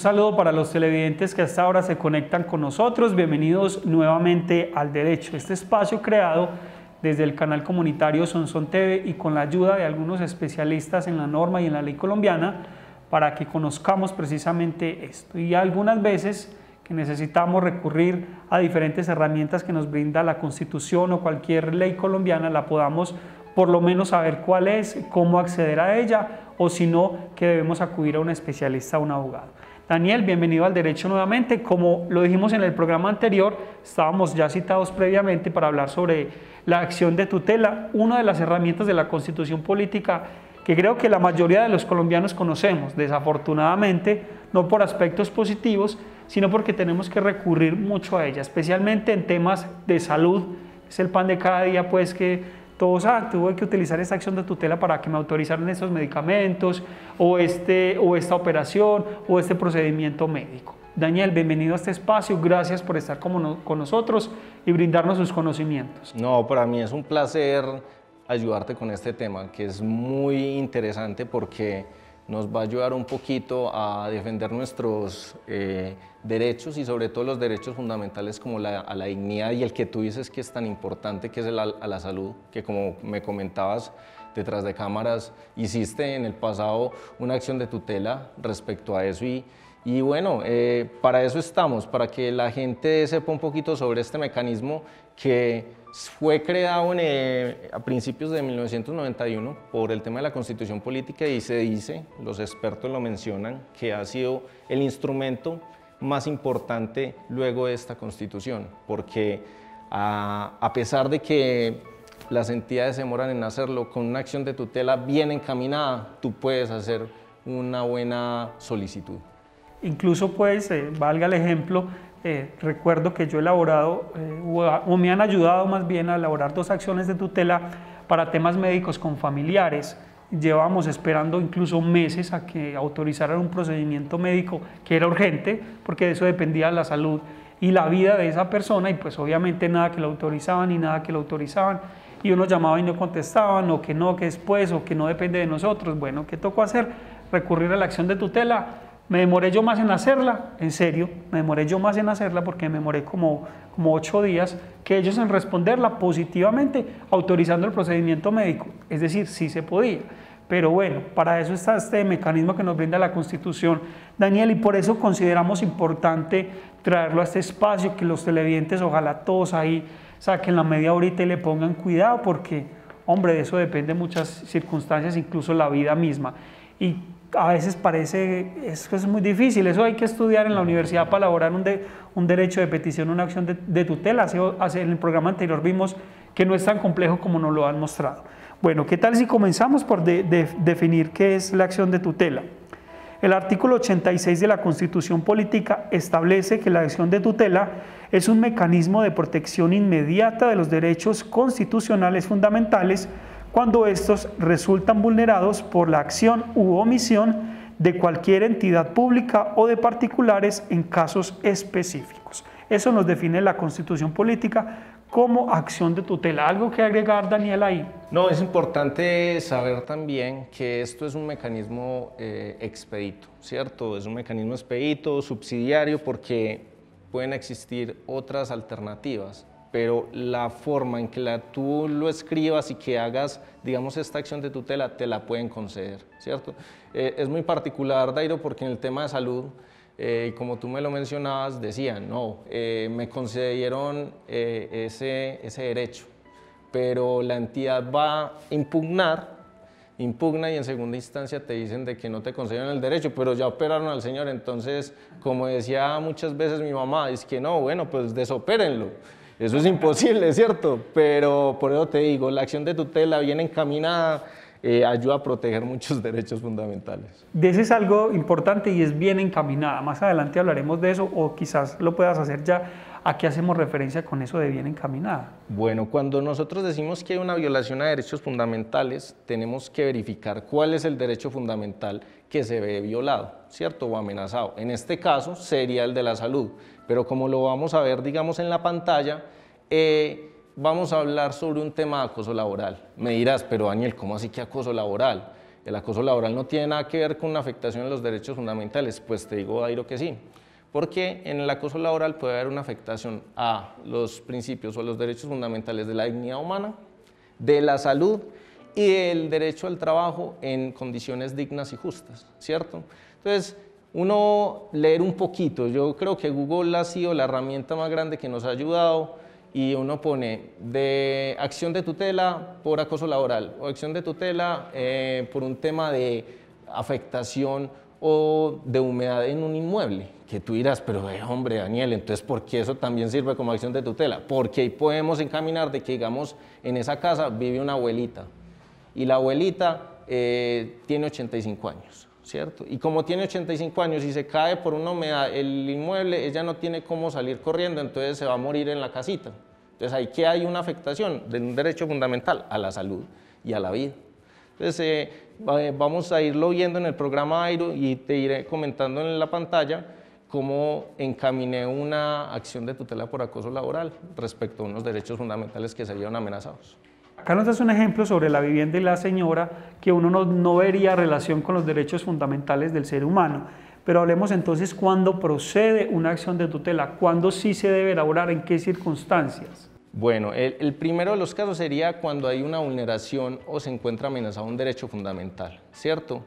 Saludo para los televidentes que hasta ahora se conectan con nosotros. Bienvenidos nuevamente al Derecho, este espacio creado desde el canal comunitario Sonson TV y con la ayuda de algunos especialistas en la norma y en la ley colombiana para que conozcamos precisamente esto. Y algunas veces que necesitamos recurrir a diferentes herramientas que nos brinda la Constitución o cualquier ley colombiana, la podamos por lo menos saber cuál es, cómo acceder a ella o si no, que debemos acudir a un especialista, a un abogado. Daniel, bienvenido al Derecho nuevamente. Como lo dijimos en el programa anterior, estábamos ya citados previamente para hablar sobre la acción de tutela, una de las herramientas de la Constitución Política que creo que la mayoría de los colombianos conocemos, desafortunadamente, no por aspectos positivos, sino porque tenemos que recurrir mucho a ella, especialmente en temas de salud. Es el pan de cada día, pues que tuve que utilizar esta acción de tutela para que me autorizaran estos medicamentos, o, este, o esta operación, o este procedimiento médico. Daniel, bienvenido a este espacio, gracias por estar con nosotros y brindarnos sus conocimientos. No, para mí es un placer ayudarte con este tema, que es muy interesante porque nos va a ayudar un poquito a defender nuestros eh, derechos y sobre todo los derechos fundamentales como la, a la dignidad y el que tú dices que es tan importante, que es la salud, que como me comentabas detrás de cámaras, hiciste en el pasado una acción de tutela respecto a eso y, y bueno, eh, para eso estamos, para que la gente sepa un poquito sobre este mecanismo que fue creado a principios de 1991 por el tema de la constitución política y se dice, los expertos lo mencionan, que ha sido el instrumento más importante luego de esta constitución, porque a, pesar de que las entidades demoran en hacerlo, con una acción de tutela bien encaminada, tú puedes hacer una buena solicitud. Incluso pues, valga el ejemplo, eh, recuerdo que yo he elaborado, eh, o, me han ayudado más bien a elaborar dos acciones de tutela para temas médicos con familiares. Llevábamos esperando incluso meses a que autorizaran un procedimiento médico que era urgente, porque de eso dependía la salud y la vida de esa persona, y pues obviamente nada que lo autorizaban y nada que lo autorizaban. Y uno llamaba y no contestaban, o que no, que después, o que no depende de nosotros. Bueno, ¿qué tocó hacer? Recurrir a la acción de tutela me demoré yo más en hacerla, en serio, me demoré yo más en hacerla porque me demoré como, como ocho días que ellos en responderla positivamente, autorizando el procedimiento médico. Es decir, sí se podía. Pero bueno, para eso está este mecanismo que nos brinda la Constitución, Daniel, y por eso consideramos importante traerlo a este espacio, que los televidentes, ojalá todos ahí saquen la media horita y le pongan cuidado, porque, hombre, de eso depende muchas circunstancias, incluso la vida misma. Y a veces parece, es, es muy difícil, eso hay que estudiar en la universidad para elaborar un, un derecho de petición, una acción de, tutela. Hace, en el programa anterior vimos que no es tan complejo como nos lo han mostrado. Bueno, ¿qué tal si comenzamos por definir qué es la acción de tutela? El artículo 86 de la Constitución Política establece que la acción de tutela es un mecanismo de protección inmediata de los derechos constitucionales fundamentales cuando estos resultan vulnerados por la acción u omisión de cualquier entidad pública o de particulares en casos específicos. Eso nos define la constitución política como acción de tutela. ¿Algo que agregar, Daniel, ahí? No, es importante saber también que esto es un mecanismo eh, expedito, ¿cierto? Es un mecanismo expedito, subsidiario, porque pueden existir otras alternativas pero la forma en que la, tú lo escribas y que hagas, digamos, esta acción de tutela, te la pueden conceder, ¿cierto? Eh, es muy particular, Dairo, porque en el tema de salud, eh, como tú me lo mencionabas, decían, no, eh, me concedieron ese, ese derecho, pero la entidad va a impugnar impugna y en segunda instancia te dicen de que no te conceden el derecho, pero ya operaron al señor, entonces, como decía muchas veces mi mamá, es que no, bueno, pues desopérenlo. Eso es imposible, ¿cierto? Pero por eso te digo, la acción de tutela bien encaminada eh, ayuda a proteger muchos derechos fundamentales. De ese es algo importante y es bien encaminada. Más adelante hablaremos de eso o quizás lo puedas hacer ya. ¿A qué hacemos referencia con eso de bien encaminada? Bueno, cuando nosotros decimos que hay una violación a derechos fundamentales, tenemos que verificar cuál es el derecho fundamental que se ve violado, ¿cierto? O amenazado. En este caso sería el de la salud, pero como lo vamos a ver, digamos, en la pantalla, eh, vamos a hablar sobre un tema de acoso laboral. Me dirás, pero Daniel, ¿cómo así que acoso laboral? el acoso laboral no tiene nada que ver con una afectación en los derechos fundamentales, pues te digo, Dairo, que sí. Porque en el acoso laboral puede haber una afectación a los principios o los derechos fundamentales de la dignidad humana, de la salud y el derecho al trabajo en condiciones dignas y justas, ¿cierto? Entonces, uno leer un poquito, yo creo que Google ha sido la herramienta más grande que nos ha ayudado y uno pone de acción de tutela por acoso laboral o acción de tutela eh, por un tema de afectación o de humedad en un inmueble, que tú dirás, pero eh, hombre Daniel, entonces ¿por qué eso también sirve como acción de tutela? Porque ahí podemos encaminar de que digamos en esa casa vive una abuelita y la abuelita eh, tiene 85 años ¿cierto? Y como tiene 85 años y se cae por una humedad el inmueble, ella no tiene cómo salir corriendo, entonces se va a morir en la casita. Entonces ahí que hay una afectación de un derecho fundamental a la salud y a la vida. Entonces eh, eh, vamos a irlo viendo en el programa AIRO y te iré comentando en la pantalla cómo encaminé una acción de tutela por acoso laboral respecto a unos derechos fundamentales que se habían amenazados. Acá nos das un ejemplo sobre la vivienda y la señora que uno no, vería relación con los derechos fundamentales del ser humano. Pero hablemos entonces cuándo procede una acción de tutela, cuándo sí se debe elaborar, en qué circunstancias. Bueno, el, primero de los casos sería cuando hay una vulneración o se encuentra amenazado un derecho fundamental, ¿cierto?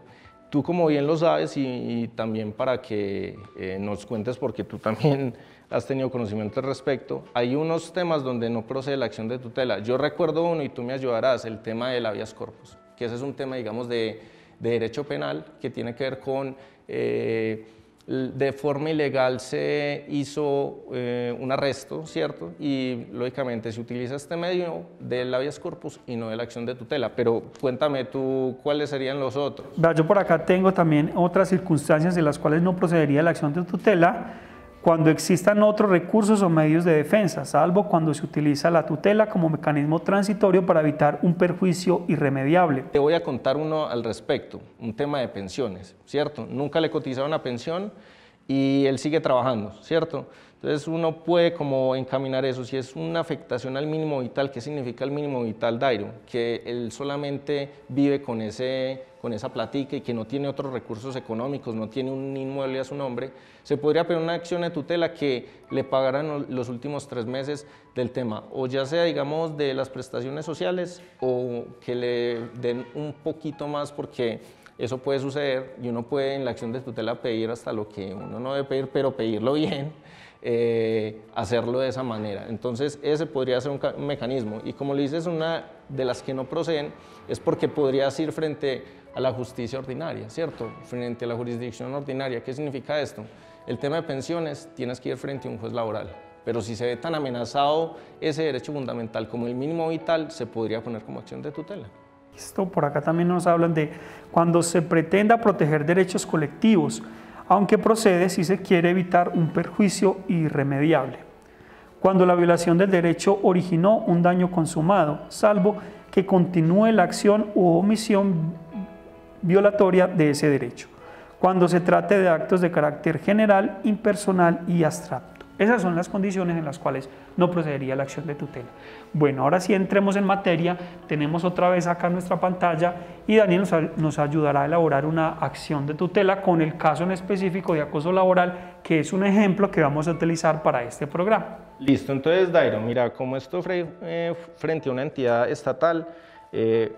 Tú como bien lo sabes y, también para que eh, nos cuentes porque tú también has tenido conocimiento al respecto, hay unos temas donde no procede la acción de tutela. Yo recuerdo uno y tú me ayudarás, el tema del habeas corpus, que ese es un tema, digamos, de, derecho penal que tiene que ver con... Eh, de forma ilegal se hizo eh, un arresto, ¿cierto? Y lógicamente se utiliza este medio del habeas corpus y no de la acción de tutela. Pero cuéntame tú cuáles serían los otros. Yo por acá tengo también otras circunstancias en las cuales no procedería la acción de tutela cuando existan otros recursos o medios de defensa, salvo cuando se utiliza la tutela como mecanismo transitorio para evitar un perjuicio irremediable. Te voy a contar uno al respecto, un tema de pensiones, ¿cierto? Nunca le cotizaron una pensión y él sigue trabajando, ¿cierto? Entonces uno puede como encaminar eso, si es una afectación al mínimo vital, ¿qué significa el mínimo vital, Dairo? Que él solamente vive con, ese, con esa platica y que no tiene otros recursos económicos, no tiene un inmueble a su nombre, se podría pedir una acción de tutela que le pagaran los últimos tres meses del tema, o ya sea, digamos, de las prestaciones sociales o que le den un poquito más porque eso puede suceder y uno puede en la acción de tutela pedir hasta lo que uno no debe pedir, pero pedirlo bien eh, hacerlo de esa manera. Entonces ese podría ser un, mecanismo y como le dices, una de las que no proceden es porque podrías ir frente a la justicia ordinaria, ¿cierto? Frente a la jurisdicción ordinaria. ¿Qué significa esto? El tema de pensiones tienes que ir frente a un juez laboral, pero si se ve tan amenazado ese derecho fundamental como el mínimo vital, se podría poner como acción de tutela. Esto por acá también nos hablan de cuando se pretenda proteger derechos colectivos, aunque procede si se quiere evitar un perjuicio irremediable. Cuando la violación del derecho originó un daño consumado, salvo que continúe la acción u omisión violatoria de ese derecho. Cuando se trate de actos de carácter general, impersonal y abstracto. Esas son las condiciones en las cuales no procedería la acción de tutela. Bueno, ahora sí entremos en materia, tenemos otra vez acá nuestra pantalla y Daniel nos, ayudará a elaborar una acción de tutela con el caso en específico de acoso laboral, que es un ejemplo que vamos a utilizar para este programa. Listo, entonces Dairo, mira, como esto eh, frente a una entidad estatal, eh,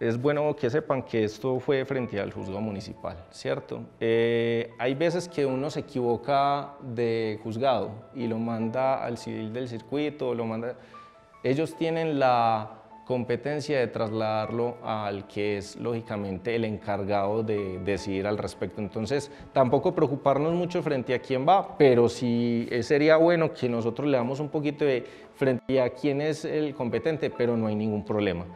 es bueno que sepan que esto fue frente al juzgado municipal, ¿cierto? Eh, hay veces que uno se equivoca de juzgado y lo manda al civil del circuito, lo manda... Ellos tienen la competencia de trasladarlo al que es lógicamente el encargado de decidir al respecto. Entonces, tampoco preocuparnos mucho frente a quién va, pero sí eh, sería bueno que nosotros le damos un poquito de frente a quién es el competente, pero no hay ningún problema.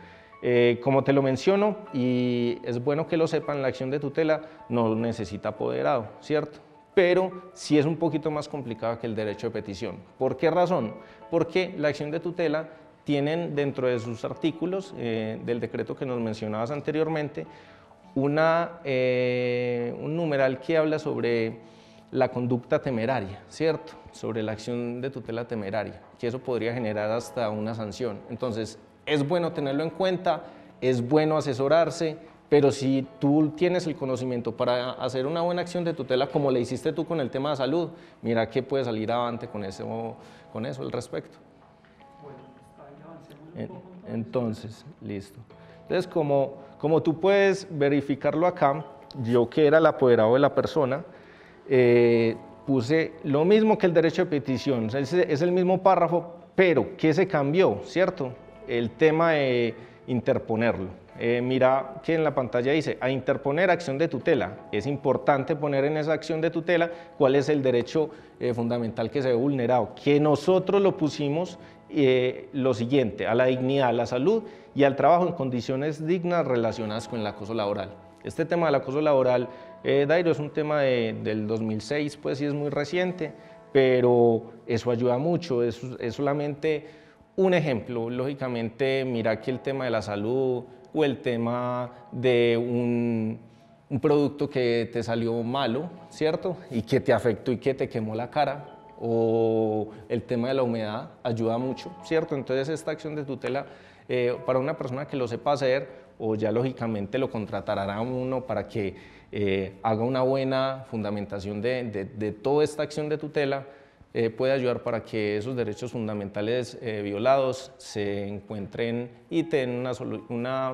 Eh, como te lo menciono, y es bueno que lo sepan, la acción de tutela no necesita apoderado, ¿cierto? Pero sí es un poquito más complicada que el derecho de petición. ¿Por qué razón? Porque la acción de tutela tienen dentro de sus artículos eh, del decreto que nos mencionabas anteriormente una, eh, un numeral que habla sobre la conducta temeraria, ¿cierto? Sobre la acción de tutela temeraria, que eso podría generar hasta una sanción. Entonces, es bueno tenerlo en cuenta, es bueno asesorarse, Pero si tú tienes el conocimiento para hacer una buena acción de tutela como le hiciste tú con el tema de salud, mira que puedes salir avante con eso, con eso al respecto. Entonces, listo. Entonces, como, como tú puedes verificarlo acá, yo que era el apoderado de la persona, eh, puse lo mismo que el derecho de petición, es, el mismo párrafo, pero ¿qué se cambió? ¿Cierto? El tema de interponerlo. Eh, mira que en la pantalla dice, a interponer acción de tutela. Es importante poner en esa acción de tutela cuál es el derecho eh, fundamental que se ve vulnerado, que nosotros lo pusimos eh, lo siguiente, a la dignidad, a la salud y al trabajo en condiciones dignas relacionadas con el acoso laboral. Este tema del acoso laboral, Dairo, es un tema del 2006, pues sí es muy reciente, pero eso ayuda mucho, es, es solamente un ejemplo. Lógicamente, mira que el tema de la salud, o el tema de un, producto que te salió malo, ¿cierto? Y que te afectó y que te quemó la cara, o el tema de la humedad ayuda mucho, ¿cierto? Entonces esta acción de tutela eh, para una persona que lo sepa hacer o ya lógicamente lo contratará uno para que eh, haga una buena fundamentación de, toda esta acción de tutela, eh, puede ayudar para que esos derechos fundamentales violados se encuentren y tengan una, una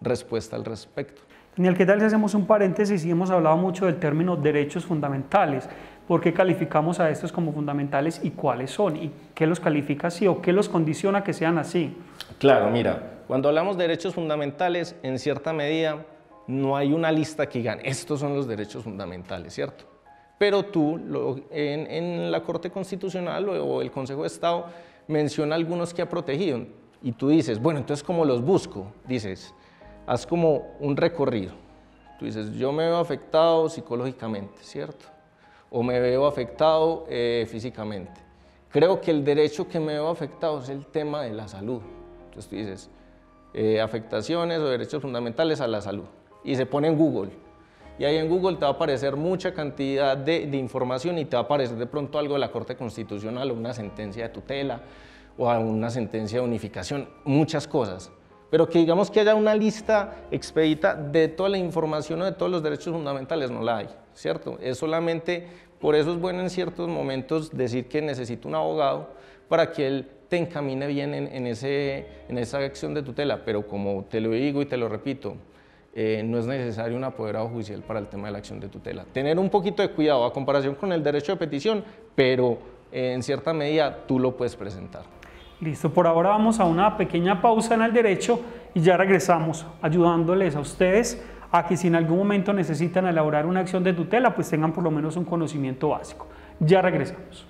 respuesta al respecto. Daniel, ¿qué tal si hacemos un paréntesis y hemos hablado mucho del término derechos fundamentales? ¿Por qué calificamos a estos como fundamentales y cuáles son? ¿Y qué los califica así o qué los condiciona que sean así? Claro, mira, cuando hablamos de derechos fundamentales, en cierta medida no hay una lista que digan, estos son los derechos fundamentales, ¿cierto? pero tú en, la Corte Constitucional o, el Consejo de Estado menciona algunos que ha protegido y tú dices, bueno, entonces ¿cómo los busco? Dices, haz como un recorrido. Tú dices, yo me veo afectado psicológicamente, ¿cierto? O me veo afectado eh, físicamente. Creo que el derecho que me veo afectado es el tema de la salud. Entonces tú dices, eh, afectaciones o derechos fundamentales a la salud. Y se pone en Google y ahí en Google te va a aparecer mucha cantidad de, información y te va a aparecer de pronto algo de la Corte Constitucional o una sentencia de tutela o una sentencia de unificación, muchas cosas. Pero que digamos que haya una lista expedita de toda la información o de todos los derechos fundamentales, no la hay, ¿cierto? Es solamente, por eso es bueno en ciertos momentos decir que necesito un abogado para que él te encamine bien en, en, ese, en esa acción de tutela, pero como te lo digo y te lo repito, eh, no es necesario un apoderado judicial para el tema de la acción de tutela. Tener un poquito de cuidado a comparación con el derecho de petición, pero eh, en cierta medida tú lo puedes presentar. Listo, por ahora vamos a una pequeña pausa en el derecho y ya regresamos ayudándoles a ustedes a que si en algún momento necesitan elaborar una acción de tutela, pues tengan por lo menos un conocimiento básico. Ya regresamos.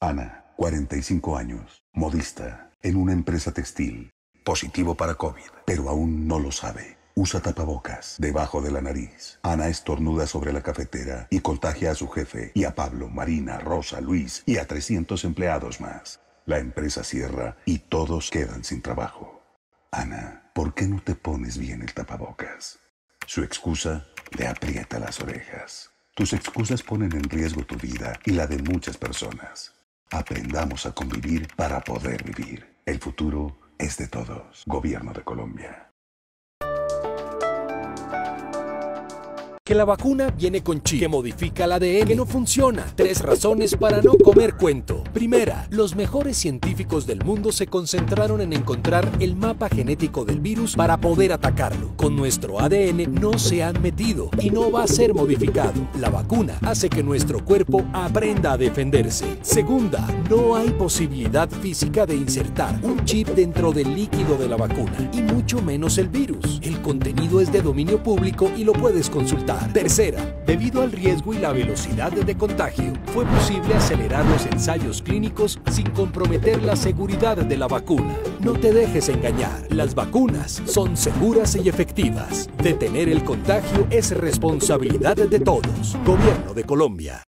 Ana, 45 años, modista, en una empresa textil. Positivo para COVID, pero aún no lo sabe. Usa tapabocas debajo de la nariz. Ana estornuda sobre la cafetera y contagia a su jefe y a Pablo, Marina, Rosa, Luis y a 300 empleados más. La empresa cierra y todos quedan sin trabajo. Ana, ¿por qué no te pones bien el tapabocas? Su excusa le aprieta las orejas. Tus excusas ponen en riesgo tu vida y la de muchas personas. Aprendamos a convivir para poder vivir. El futuro es de todos. Gobierno de Colombia. Que la vacuna viene con chip que modifica el ADN, que no funciona. Tres razones para no comer cuento. Primera, los mejores científicos del mundo se concentraron en encontrar el mapa genético del virus para poder atacarlo. Con nuestro ADN no se han metido y no va a ser modificado. La vacuna hace que nuestro cuerpo aprenda a defenderse. Segunda, no hay posibilidad física de insertar un chip dentro del líquido de la vacuna y mucho menos el virus. El contenido es de dominio público y lo puedes consultar. Tercera, debido al riesgo y la velocidad de contagio, fue posible acelerar los ensayos clínicos sin comprometer la seguridad de la vacuna. No te dejes engañar, las vacunas son seguras y efectivas. Detener el contagio es responsabilidad de todos. Gobierno de Colombia.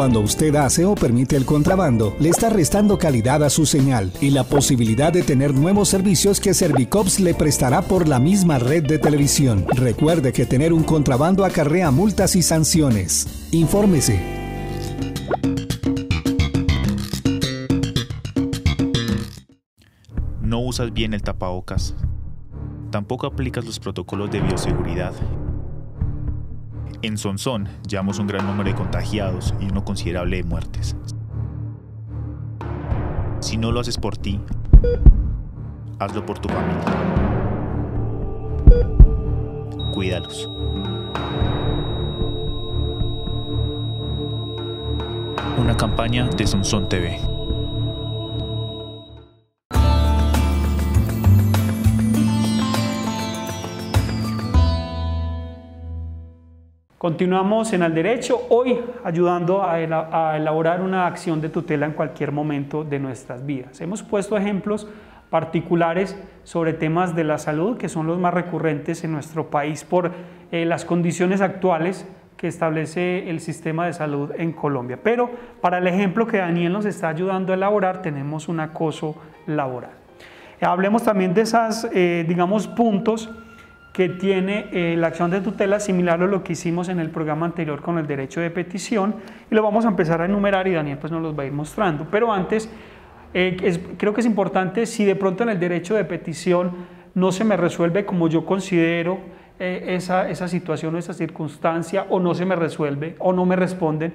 Cuando usted hace o permite el contrabando, le está restando calidad a su señal y la posibilidad de tener nuevos servicios que Servicops le prestará por la misma red de televisión. Recuerde que tener un contrabando acarrea multas y sanciones. Infórmese. No usas bien el tapabocas. Tampoco aplicas los protocolos de bioseguridad en Sonsón llevamos un gran número de contagiados y uno considerable de muertes. Si no lo haces por ti, hazlo por tu familia. Cuídalos. Una campaña de Sonsón TV. Continuamos en el derecho, hoy ayudando a, elaborar una acción de tutela en cualquier momento de nuestras vidas. Hemos puesto ejemplos particulares sobre temas de la salud que son los más recurrentes en nuestro país por eh, las condiciones actuales que establece el sistema de salud en Colombia. Pero para el ejemplo que Daniel nos está ayudando a elaborar tenemos un acoso laboral. Hablemos también de esos, eh, digamos, puntos que tiene eh, la acción de tutela similar a lo que hicimos en el programa anterior con el derecho de petición y lo vamos a empezar a enumerar y Daniel pues nos los va a ir mostrando. Pero antes, eh, creo que es importante si de pronto en el derecho de petición no se me resuelve como yo considero eh, esa, esa situación o esa circunstancia o no se me resuelve o no me responden,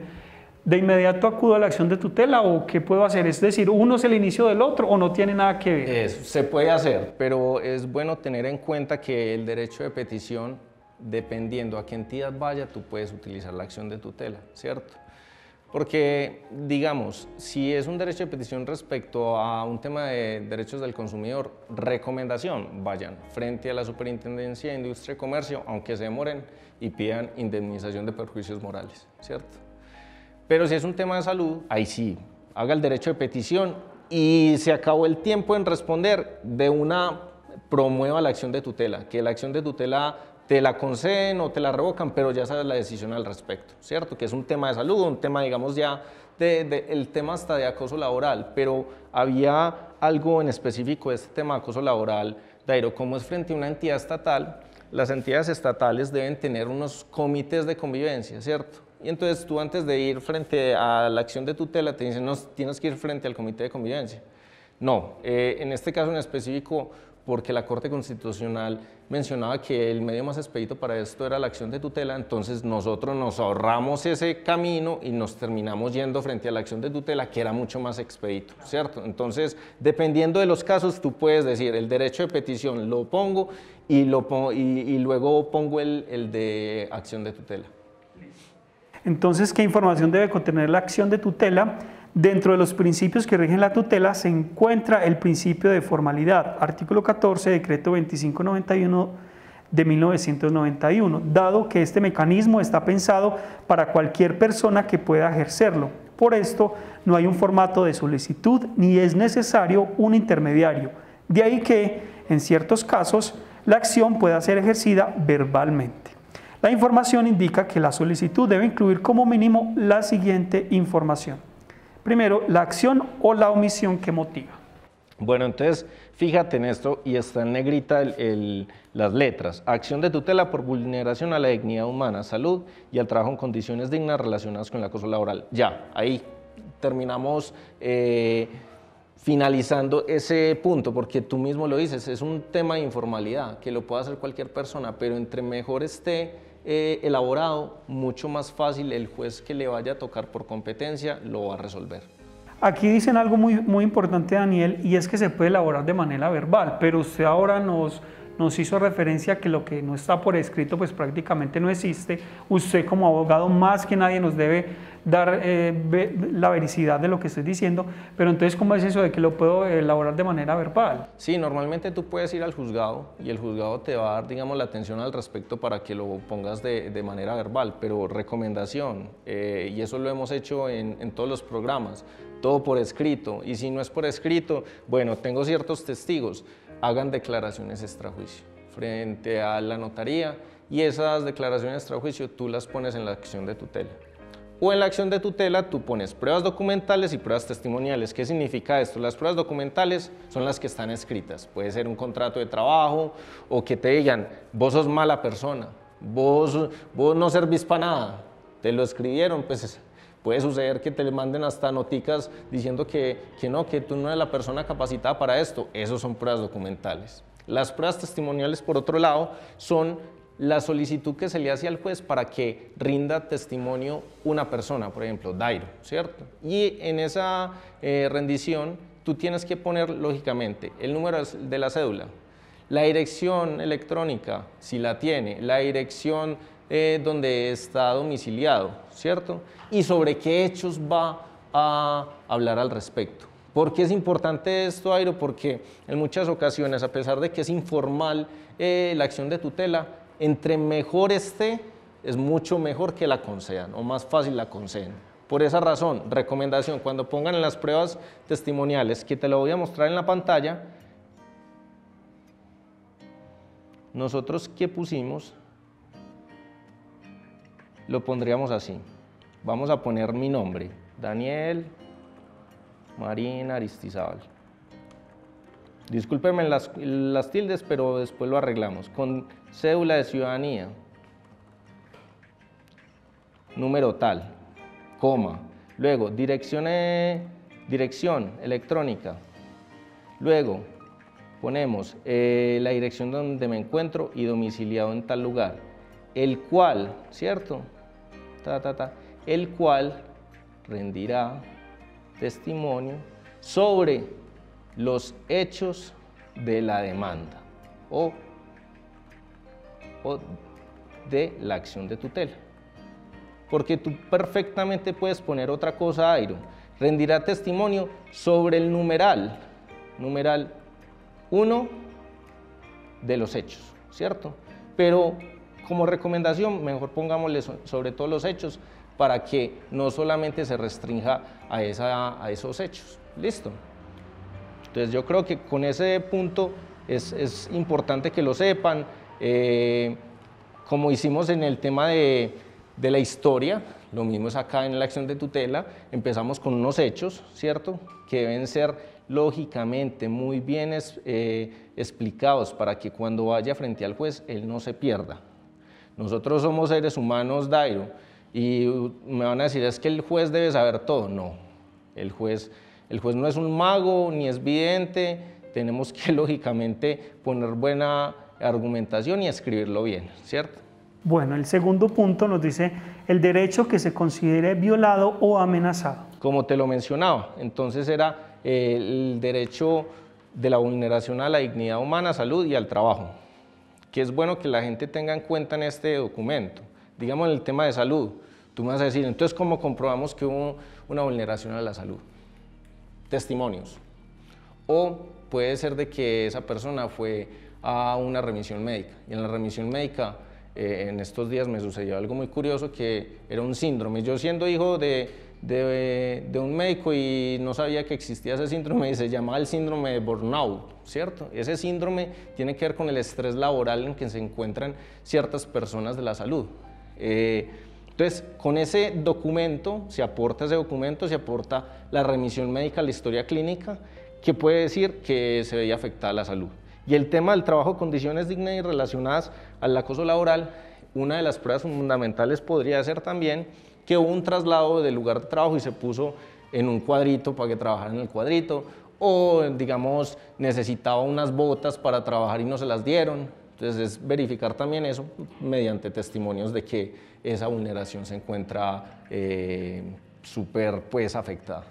de inmediato acudo a la acción de tutela o qué puedo hacer? Es decir, uno es el inicio del otro o no tiene nada que ver. se puede hacer, pero es bueno tener en cuenta que el derecho de petición, dependiendo a qué entidad vaya, tú puedes utilizar la acción de tutela, ¿cierto? Porque, digamos, si es un derecho de petición respecto a un tema de derechos del consumidor, recomendación, vayan frente a la Superintendencia de Industria y Comercio, aunque se demoren, y pidan indemnización de perjuicios morales, ¿cierto? Pero si es un tema de salud, ahí sí, haga el derecho de petición y se acabó el tiempo en responder de una promueva la acción de tutela, que la acción de tutela te la conceden o te la revocan, pero ya sabes la decisión al respecto, ¿cierto? Que es un tema de salud, un tema, digamos, ya de, el tema hasta de acoso laboral, pero había algo en específico de este tema de acoso laboral, Dairo, como es frente a una entidad estatal, las entidades estatales deben tener unos comités de convivencia, ¿cierto? Y entonces tú antes de ir frente a la acción de tutela te dicen, no, tienes que ir frente al comité de convivencia. No, eh, en este caso en específico, porque la Corte Constitucional mencionaba que el medio más expedito para esto era la acción de tutela, entonces nosotros nos ahorramos ese camino y nos terminamos yendo frente a la acción de tutela, que era mucho más expedito, ¿cierto? Entonces, dependiendo de los casos, tú puedes decir, el derecho de petición lo pongo y, lo pongo, y, luego pongo el, el de acción de tutela. Entonces, ¿qué información debe contener la acción de tutela? Dentro de los principios que rigen la tutela se encuentra el principio de formalidad, artículo 14, decreto 2591 de 1991, dado que este mecanismo está pensado para cualquier persona que pueda ejercerlo. Por esto, no hay un formato de solicitud ni es necesario un intermediario. De ahí que, en ciertos casos, la acción pueda ser ejercida verbalmente. La información indica que la solicitud debe incluir como mínimo la siguiente información. Primero, la acción o la omisión que motiva. Bueno, entonces fíjate en esto y está en negrita las letras. Acción de tutela por vulneración a la dignidad humana, salud y al trabajo en condiciones dignas relacionadas con el acoso laboral. Ya, ahí terminamos eh, finalizando ese punto, porque tú mismo lo dices, es un tema de informalidad que lo puede hacer cualquier persona, pero entre mejor esté elaborado, mucho más fácil el juez que le vaya a tocar por competencia lo va a resolver. Aquí dicen algo muy, muy importante, Daniel, y es que se puede elaborar de manera verbal, pero usted ahora nos, nos hizo referencia que lo que no está por escrito pues prácticamente no existe. Usted como abogado más que nadie nos debe dar eh, la vericidad de lo que estoy diciendo, pero entonces, ¿cómo es eso de que lo puedo elaborar de manera verbal? Sí, normalmente tú puedes ir al juzgado y el juzgado te va a dar, digamos, la atención al respecto para que lo pongas de, manera verbal, pero recomendación, eh, y eso lo hemos hecho en todos los programas, todo por escrito, y si no es por escrito, bueno, tengo ciertos testigos, hagan declaraciones extrajuicio frente a la notaría y esas declaraciones extrajuicio tú las pones en la acción de tutela O en la acción de tutela tú pones pruebas documentales y pruebas testimoniales. ¿Qué significa esto? Las pruebas documentales son las que están escritas. Puede ser un contrato de trabajo o que te digan, vos sos mala persona, vos, vos no servís para nada, te lo escribieron, pues puede suceder que te manden hasta noticas diciendo que, que no, que tú no eres la persona capacitada para esto. Esos son pruebas documentales. Las pruebas testimoniales, por otro lado, son la solicitud que se le hace al juez para que rinda testimonio una persona, por ejemplo, Dairo, ¿cierto? Y en esa eh, rendición tú tienes que poner, lógicamente, el número de la cédula, la dirección electrónica, si la tiene, la dirección eh, donde está domiciliado, ¿cierto? Y sobre qué hechos va a hablar al respecto. ¿Por qué es importante esto, Airo? Porque en muchas ocasiones, a pesar de que es informal eh, la acción de tutela, entre mejor esté, es mucho mejor que la concedan o más fácil la conceden. Por esa razón, recomendación, cuando pongan en las pruebas testimoniales, que te lo voy a mostrar en la pantalla, nosotros que pusimos, lo pondríamos así. Vamos a poner mi nombre, Daniel Marina Aristizábal. Discúlpenme las, las tildes, pero después lo arreglamos. Con cédula de ciudadanía, número tal, coma. Luego, dirección, dirección electrónica. Luego, ponemos eh, la dirección donde me encuentro y domiciliado en tal lugar. El cual, ¿cierto? El cual rendirá testimonio sobre los hechos de la demanda o, de la acción de tutela. Porque tú perfectamente puedes poner otra cosa, Airo. Rendirá testimonio sobre el numeral, numeral 1 de los hechos, ¿cierto? Pero como recomendación, mejor pongámosle sobre todos los hechos para que no solamente se restrinja a esos hechos. ¿Listo? Entonces yo creo que con ese punto es, importante que lo sepan. Eh, como hicimos en el tema de, la historia, lo mismo es acá en la acción de tutela, empezamos con unos hechos, ¿cierto? Que deben ser lógicamente muy bien eh, explicados para que cuando vaya frente al juez él no se pierda. Nosotros somos seres humanos, Dairo, y me van a decir, es que el juez debe saber todo. No, el juez el juez no es un mago ni es vidente, tenemos que lógicamente poner buena argumentación y escribirlo bien, ¿cierto? Bueno, el segundo punto nos dice el derecho que se considere violado o amenazado. Como te lo mencionaba, entonces era eh, el derecho de la vulneración a la dignidad humana, salud y al trabajo, que es bueno que la gente tenga en cuenta en este documento. Digamos en el tema de salud, tú me vas a decir, entonces, ¿cómo comprobamos que hubo una vulneración a la salud? testimonios. O puede ser de que esa persona fue a una remisión médica y en la remisión médica eh, en estos días me sucedió algo muy curioso que era un síndrome. Yo siendo hijo de, de, un médico y no sabía que existía ese síndrome y se llamaba el síndrome de burnout, ¿cierto? Ese síndrome tiene que ver con el estrés laboral en que se encuentran ciertas personas de la salud. Eh, entonces, con ese documento, se aporta ese documento, se aporta la remisión médica, la historia clínica, que puede decir que se veía afectada la salud. Y el tema del trabajo, condiciones dignas y relacionadas al acoso laboral, una de las pruebas fundamentales podría ser también que hubo un traslado del lugar de trabajo y se puso en un cuadrito para que trabajara en el cuadrito, o digamos necesitaba unas botas para trabajar y no se las dieron. Entonces es verificar también eso mediante testimonios de que esa vulneración se encuentra eh, súper pues afectada.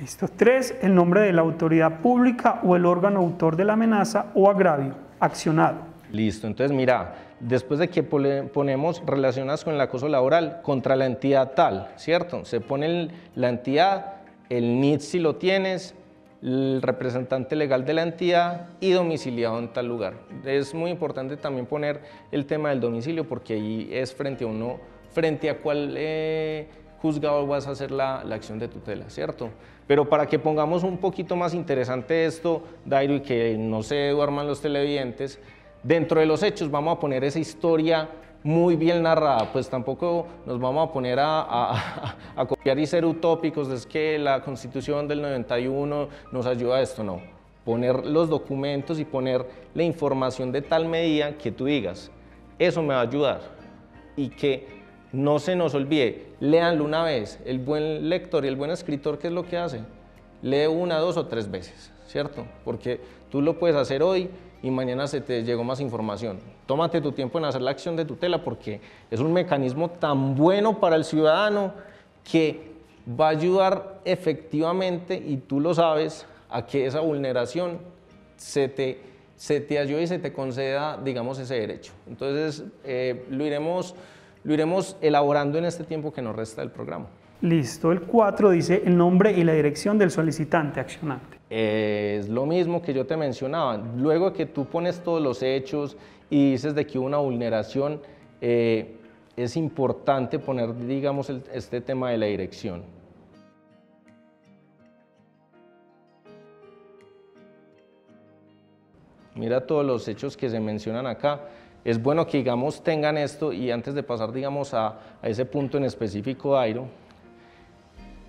Listo. Tres, el nombre de la autoridad pública o el órgano autor de la amenaza o agravio accionado. Listo, entonces mira, después de que ponemos relacionadas con el acoso laboral contra la entidad tal, ¿cierto? Se pone la entidad, el NIT si lo tienes, el representante legal de la entidad y domiciliado en tal lugar. Es muy importante también poner el tema del domicilio porque ahí es frente a uno, frente a cuál eh, juzgado vas a hacer la, la, acción de tutela, ¿cierto? Pero para que pongamos un poquito más interesante esto, Dairo, y que no se duerman los televidentes, dentro de los hechos vamos a poner esa historia muy bien narrada, pues tampoco nos vamos a poner a, a, copiar y ser utópicos, es que la constitución del 91 nos ayuda a esto, no. Poner los documentos y poner la información de tal medida que tú digas, eso me va a ayudar y que no se nos olvide, léanlo una vez, el buen lector y el buen escritor, ¿qué es lo que hace? Lee una, dos o tres veces, ¿cierto? Porque tú lo puedes hacer hoy y mañana se te llegó más información. Tómate tu tiempo en hacer la acción de tutela porque es un mecanismo tan bueno para el ciudadano que va a ayudar efectivamente, y tú lo sabes, a que esa vulneración se te, se te ayude y se te conceda, digamos, ese derecho. Entonces, eh, lo, iremos, lo iremos elaborando en este tiempo que nos resta del programa. Listo, el 4 dice el nombre y la dirección del solicitante accionante. Es lo mismo que yo te mencionaba. Luego que tú pones todos los hechos y dices de que hubo una vulneración, eh, es importante poner, digamos, este tema de la dirección. Mira todos los hechos que se mencionan acá. Es bueno que, digamos, tengan esto y antes de pasar, digamos, a, a ese punto en específico, Airo,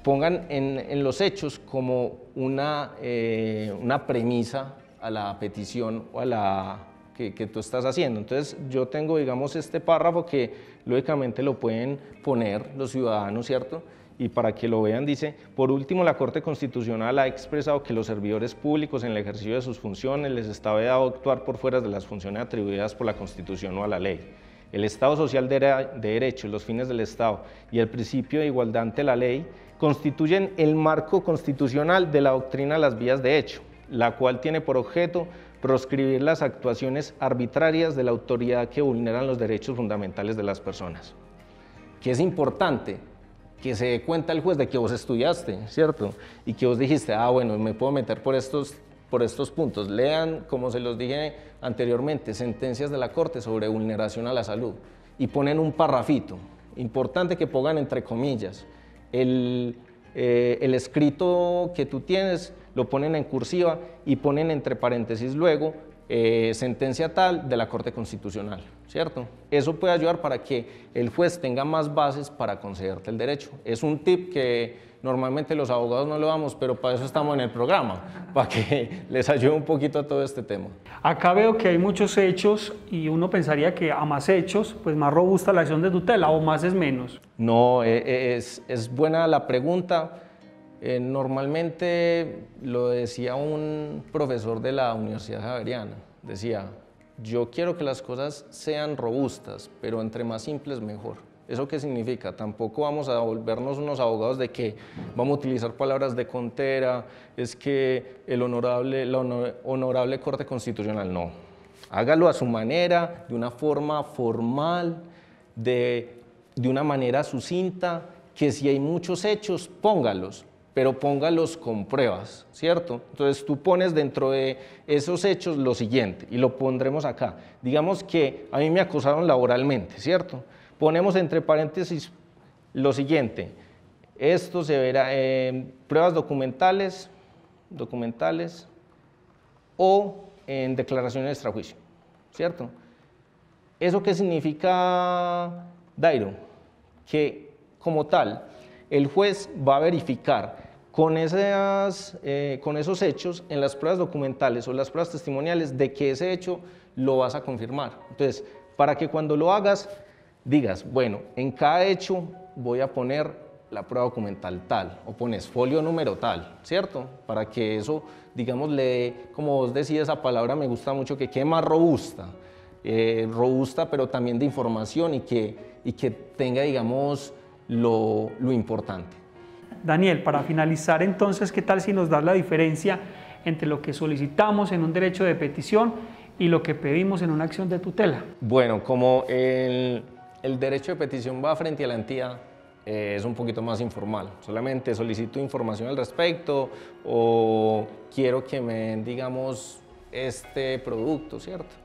pongan en, los hechos como una, eh, una premisa a la petición o a la que, que, tú estás haciendo. Entonces yo tengo, digamos, este párrafo que lógicamente lo pueden poner los ciudadanos, ¿cierto? Y para que lo vean dice, por último la Corte Constitucional ha expresado que los servidores públicos en el ejercicio de sus funciones les está vedado actuar por fuera de las funciones atribuidas por la Constitución o a la ley. El Estado social de, de derecho, los fines del Estado y el principio de igualdad ante la ley constituyen el marco constitucional de la doctrina de las vías de hecho, la cual tiene por objeto proscribir las actuaciones arbitrarias de la autoridad que vulneran los derechos fundamentales de las personas. Que es importante que se dé cuenta el juez de que vos estudiaste, ¿cierto? Y que vos dijiste, ah, bueno, me puedo meter por estos, por estos puntos. Lean, como se los dije anteriormente, sentencias de la Corte sobre vulneración a la salud y ponen un parrafito. Importante que pongan entre comillas el, eh, el escrito que tú tienes lo ponen en cursiva y ponen entre paréntesis luego eh, sentencia tal de la Corte Constitucional, ¿cierto? Eso puede ayudar para que el juez tenga más bases para concederte el derecho. Es un tip que Normalmente los abogados no lo damos, pero para eso estamos en el programa, para que les ayude un poquito a todo este tema. Acá veo que hay muchos hechos y uno pensaría que a más hechos, pues más robusta la acción de tutela o más es menos. No, eh, eh, es, es buena la pregunta. Eh, normalmente lo decía un profesor de la Universidad Javeriana, decía, yo quiero que las cosas sean robustas, pero entre más simples mejor. ¿Eso qué significa? Tampoco vamos a volvernos unos abogados de que vamos a utilizar palabras de contera, es que el honorable, la honorable Corte Constitucional, no. Hágalo a su manera, de una forma formal, de, de una manera sucinta, que si hay muchos hechos, póngalos, pero póngalos con pruebas, ¿cierto? Entonces tú pones dentro de esos hechos lo siguiente, y lo pondremos acá. Digamos que a mí me acusaron laboralmente, ¿cierto? Ponemos entre paréntesis lo siguiente. Esto se verá en pruebas documentales, documentales o en declaraciones de extrajuicio, ¿cierto? ¿Eso qué significa, Dairo? Que como tal, el juez va a verificar con, esas, eh, con esos hechos en las pruebas documentales o las pruebas testimoniales de que ese hecho lo vas a confirmar. Entonces, para que cuando lo hagas digas, bueno, en cada hecho voy a poner la prueba documental tal, o pones folio número tal, ¿cierto? Para que eso, digamos, le como vos decías, esa palabra me gusta mucho, que quede más robusta, eh, robusta, pero también de información y que, y que tenga, digamos, lo, lo importante. Daniel, para finalizar entonces, ¿qué tal si nos das la diferencia entre lo que solicitamos en un derecho de petición y lo que pedimos en una acción de tutela? Bueno, como el el derecho de petición va frente a la entidad, eh, es un poquito más informal. Solamente solicito información al respecto o quiero que me digamos, este producto, ¿cierto?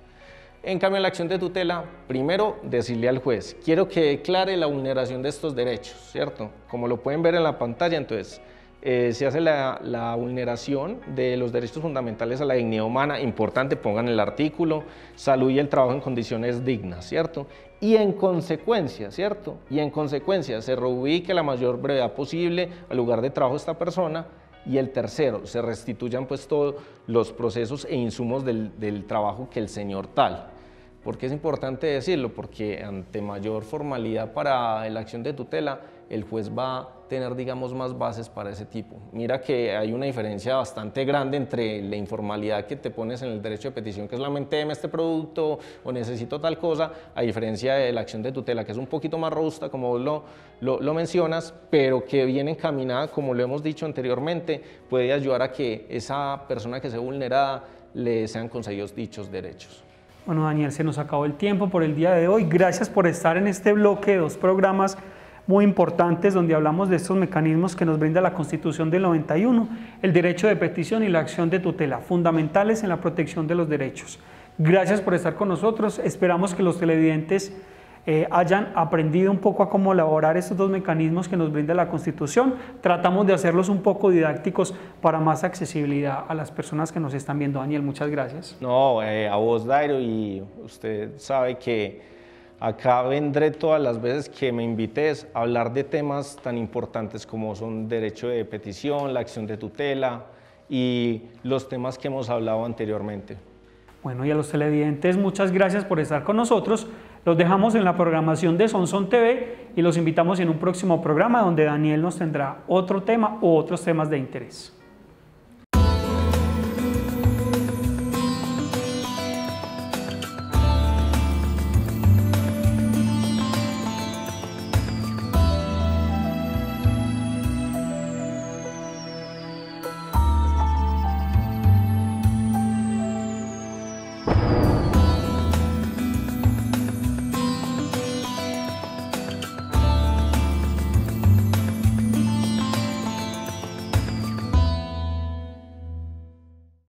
En cambio, la acción de tutela, primero decirle al juez, quiero que declare la vulneración de estos derechos, ¿cierto? Como lo pueden ver en la pantalla, entonces eh, se hace la, vulneración de los derechos fundamentales a la dignidad humana, importante, pongan el artículo, salud y el trabajo en condiciones dignas, ¿cierto? Y en consecuencia, ¿cierto? Y en consecuencia se reubique la mayor brevedad posible al lugar de trabajo de esta persona, y el tercero, se restituyan pues todos los procesos e insumos del, trabajo que el señor tal. ¿Por qué es importante decirlo? Porque ante mayor formalidad para la acción de tutela, el juez va tener, digamos, más bases para ese tipo. Mira que hay una diferencia bastante grande entre la informalidad que te pones en el derecho de petición, que es solamente deme este producto o necesito tal cosa, a diferencia de la acción de tutela, que es un poquito más robusta, como vos lo, lo, mencionas, pero que bien encaminada, como lo hemos dicho anteriormente, puede ayudar a que esa persona que sea vulnerada le sean concedidos dichos derechos. Bueno, Daniel, se nos acabó el tiempo por el día de hoy. Gracias por estar en este bloque de dos programas muy importantes donde hablamos de estos mecanismos que nos brinda la Constitución del 91, el derecho de petición y la acción de tutela, fundamentales en la protección de los derechos. Gracias por estar con nosotros. Esperamos que los televidentes eh, hayan aprendido un poco a cómo elaborar estos dos mecanismos que nos brinda la Constitución. Tratamos de hacerlos un poco didácticos para más accesibilidad a las personas que nos están viendo. Daniel, muchas gracias. No, eh, a vos, Dairo, y usted sabe que Acá vendré todas las veces que me invites a hablar de temas tan importantes como son derecho de petición, la acción de tutela y los temas que hemos hablado anteriormente. Bueno, y a los televidentes, muchas gracias por estar con nosotros. Los dejamos en la programación de Sonson TV y los invitamos en un próximo programa donde Daniel nos tendrá otro tema u otros temas de interés.